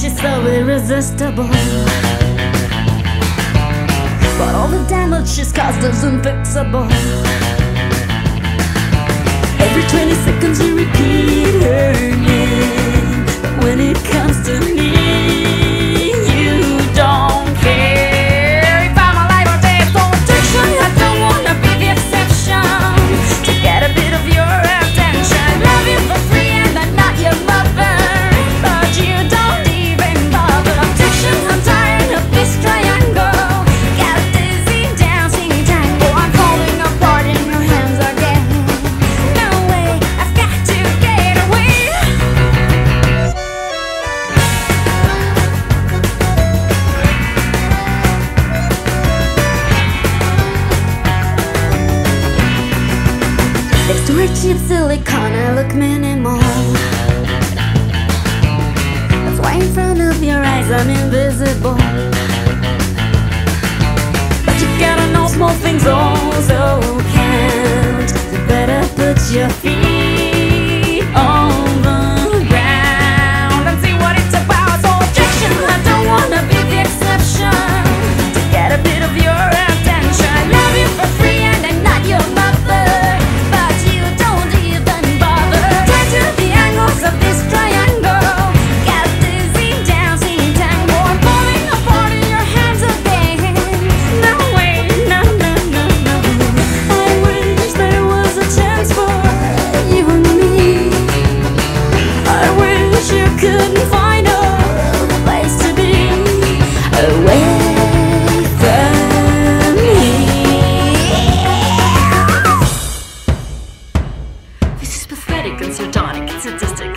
she's so irresistible. But all the damage she's caused is unfixable Every 20 seconds you repeat her name But when it comes to me cheap silicone, I look minimal. That's why in front of your eyes I'm invisible. But you gotta know small things also can't. You better put your feet static and sardonic and sadistic.